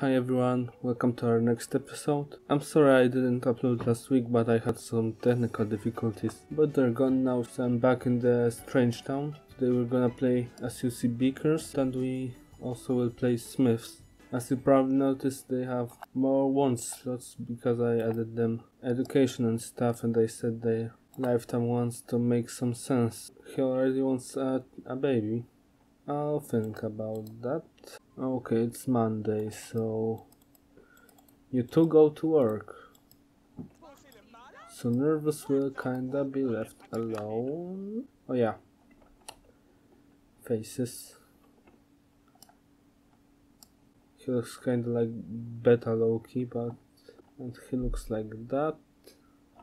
Hi everyone, welcome to our next episode. I'm sorry I didn't upload last week, but I had some technical difficulties. But they're gone now, so I'm back in the Strangetown. Today we're gonna play as you see Beakers, and we also will play Smiths. As you probably noticed, they have more want slots because I added them education and stuff, and they said their lifetime wants to make some sense. He already wants a, a baby. I'll think about that. Okay, it's Monday, so you two go to work. So Nervous will kinda be left alone. Oh yeah. Faces. He looks kinda like Beta Loki, but and he looks like that.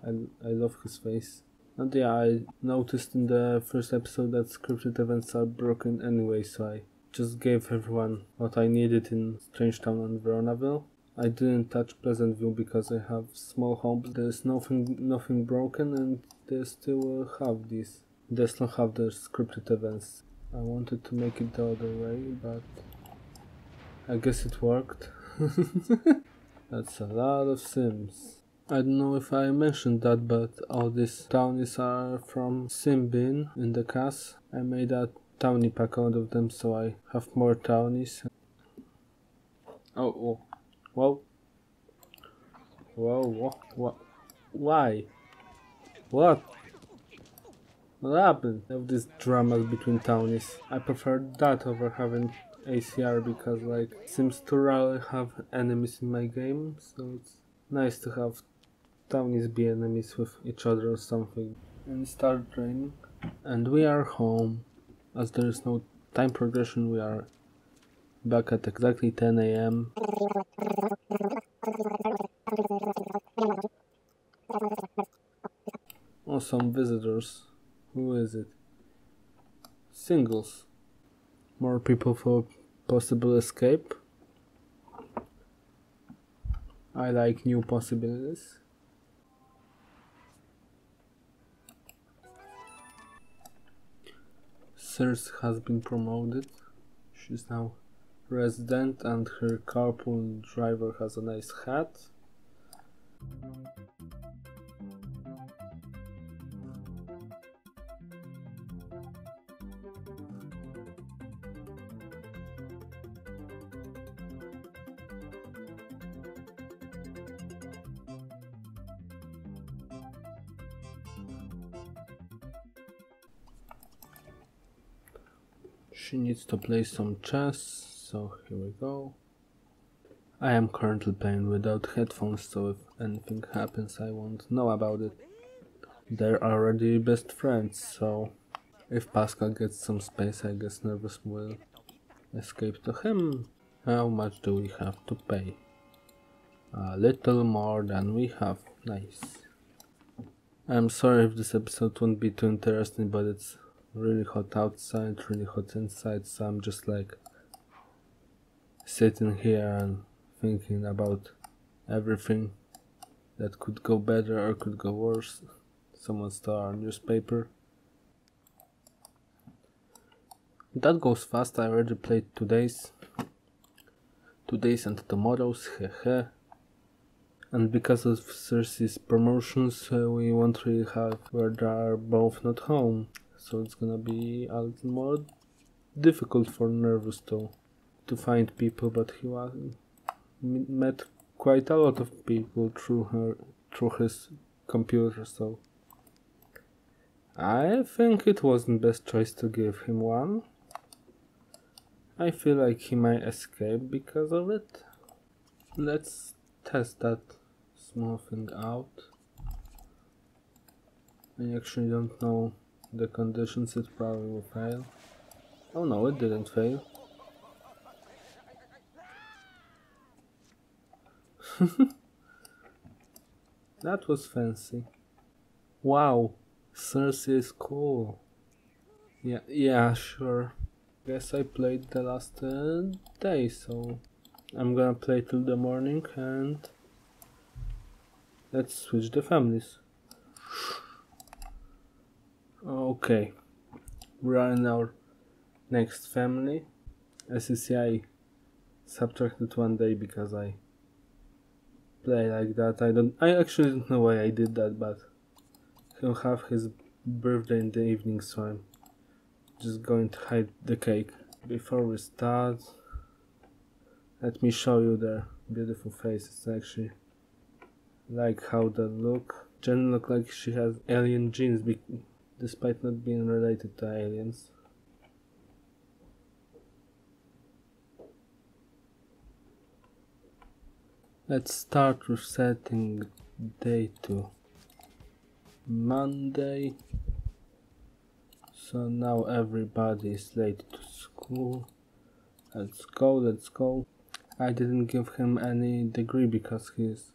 I, I love his face. And yeah, I noticed in the first episode that scripted events are broken anyway, so I just gave everyone what I needed in Strangetown and Veronaville. I didn't touch Pleasantview because I have small home. There's nothing nothing broken and they still uh, have this. They still have the scripted events. I wanted to make it the other way, but I guess it worked. That's a lot of Sims. I don't know if I mentioned that, but all these townies are from Simbin in the cast. I made a townie pack out of them so I have more townies. Oh, oh. whoa. Whoa, what, what, why? What? What happened? Of these dramas between townies. I prefer that over having ACR because like seems to rarely have enemies in my game, so it's nice to have townies be enemies with each other or something. And start started raining. And we are home. As there is no time progression, we are back at exactly 10 a.m. Oh, some visitors. Who is it? Singles. More people for possible escape. I like new possibilities. Circe has been promoted. She's now resident and her carpool driver has a nice hat. She needs to play some chess, so here we go. I am currently playing without headphones, so if anything happens, I won't know about it. They're already best friends, so if Pascal gets some space, I guess Nervous will escape to him. How much do we have to pay? A little more than we have. Nice. I'm sorry if this episode won't be too interesting, but it's really hot outside, really hot inside, so I'm just like sitting here and thinking about everything that could go better or could go worse. Someone stole our newspaper. That goes fast, I already played two today's. Today's and tomorrow's, hehe. And because of Circe's promotions, uh, we won't really have where they are both not home so it's gonna be a little more difficult for Nervous to to find people, but he was met quite a lot of people through her through his computer, so I think it wasn't best choice to give him one. I feel like he might escape because of it. Let's test that small thing out. I actually don't know the conditions it probably will fail. Oh no, it didn't fail. that was fancy. Wow, Circe is cool. Yeah, yeah, sure. Guess I played the last uh, day, so I'm gonna play till the morning and let's switch the families. Okay, we are in our next family. As you see, I subtracted one day because I play like that. I don't. I actually don't know why I did that, but he'll have his birthday in the evening, so I'm just going to hide the cake. Before we start, let me show you their beautiful faces. Actually, like how they look. Jen look like she has alien genes, despite not being related to aliens. Let's start with setting day to Monday. So now everybody is late to school. Let's go, let's go. I didn't give him any degree because he's,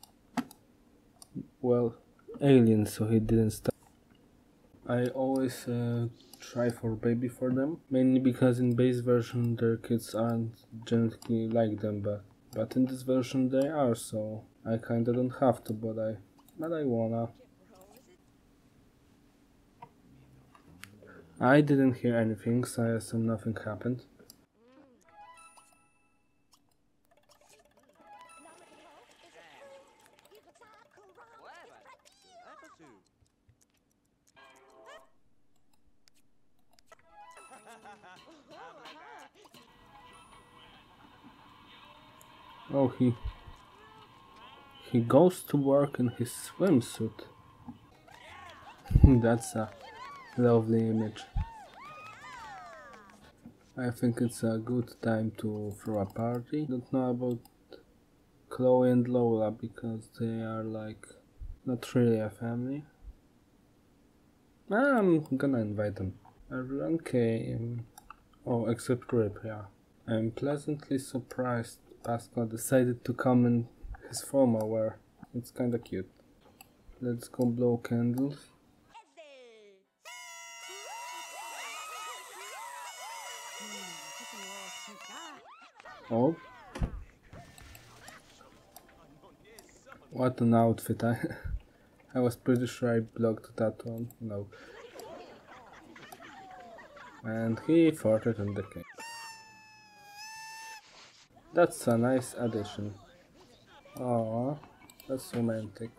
well, alien, so he didn't start. I always uh, try for baby for them, mainly because in base version their kids aren't genetically like them, but but in this version they are, so I kinda don't have to, but I, but I wanna. I didn't hear anything, so I assume nothing happened. Oh, he he goes to work in his swimsuit. That's a lovely image. I think it's a good time to throw a party. Don't know about Chloe and Lola because they are like not really a family. I'm gonna invite them. Everyone came. Oh, except Ripp, yeah. I'm pleasantly surprised Pascal decided to come in his formal wear. It's kinda cute. Let's go blow candles. Oh. What an outfit. I I was pretty sure I blocked that one. No. And he farted on the cake. That's a nice addition. Oh, that's romantic.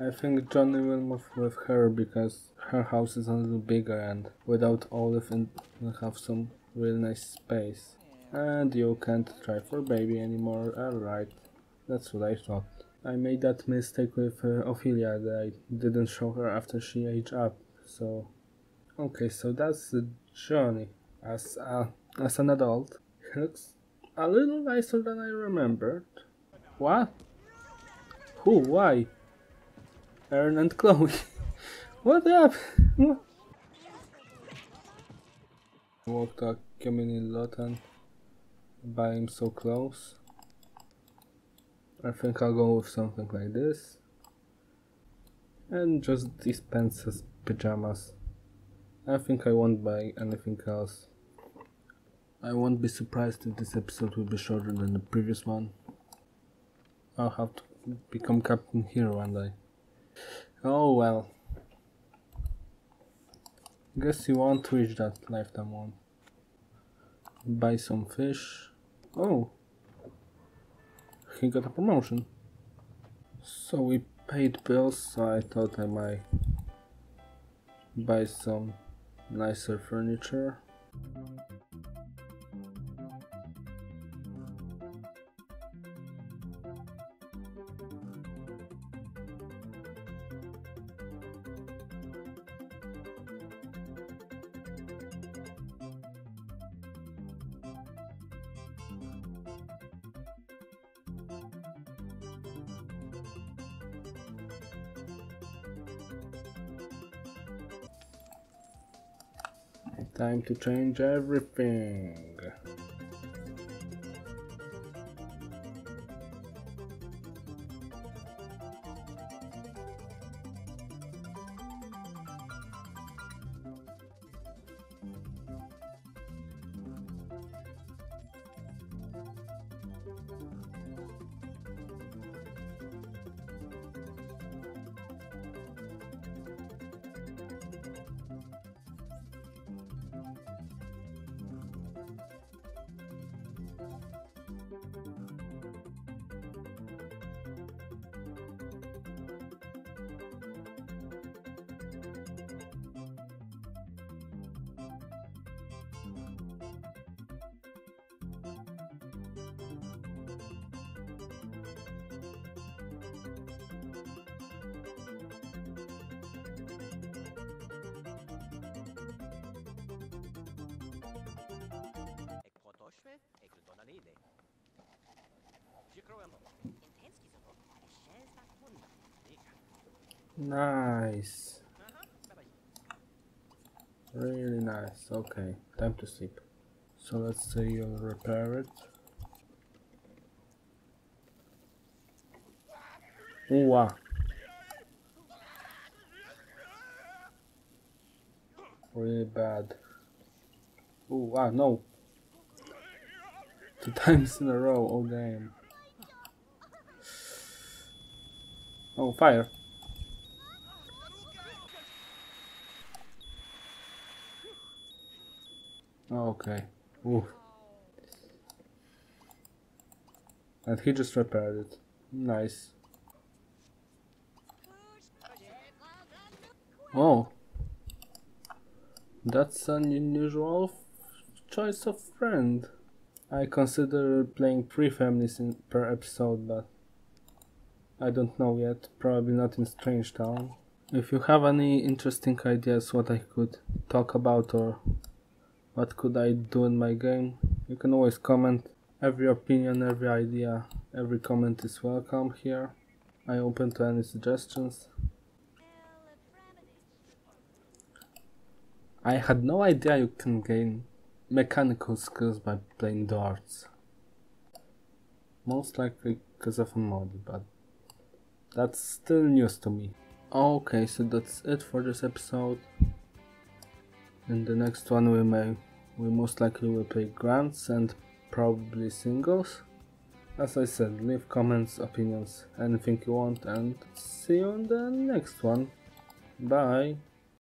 I think Johnny will move with her because her house is a little bigger and without Olive and will have some really nice space. And you can't try for baby anymore, alright. That's what I thought. I made that mistake with uh, Ophelia that I didn't show her after she aged up, so... Okay, so that's Johnny as a, as an adult. He looks a little nicer than I remembered. What? Who? Why? Aaron and Chloe. what up? What? Walked a community lot and by him so close. I think I'll go with something like this. And just dispense his pajamas. I think I won't buy anything else. I won't be surprised if this episode will be shorter than the previous one. I'll have to become Captain Hero one day. Oh well. Guess you won't reach that lifetime one. Buy some fish. Oh. He got a promotion. So we paid bills, so I thought I might buy some nicer furniture. Time to change everything. Nice. Really nice. Okay, time to sleep. So let's say you'll repair it. Ooh, wow. Really bad. Ooh, wow, no. Two times in a row, oh damn. Oh, fire. Okay. Ooh. And he just repaired it. Nice. Oh. That's an unusual choice of friend. I consider playing three families per episode, but I don't know yet. Probably not in Strangetown. If you have any interesting ideas what I could talk about or what could I do in my game, you can always comment. Every opinion, every idea, every comment is welcome here. I open to any suggestions. I had no idea you can gain mechanical skills by playing darts. Most likely because of a mod, but that's still news to me. Okay, so that's it for this episode. In the next one we may we most likely will play grants and probably singles. As I said, leave comments, opinions, anything you want and see you on the next one. Bye.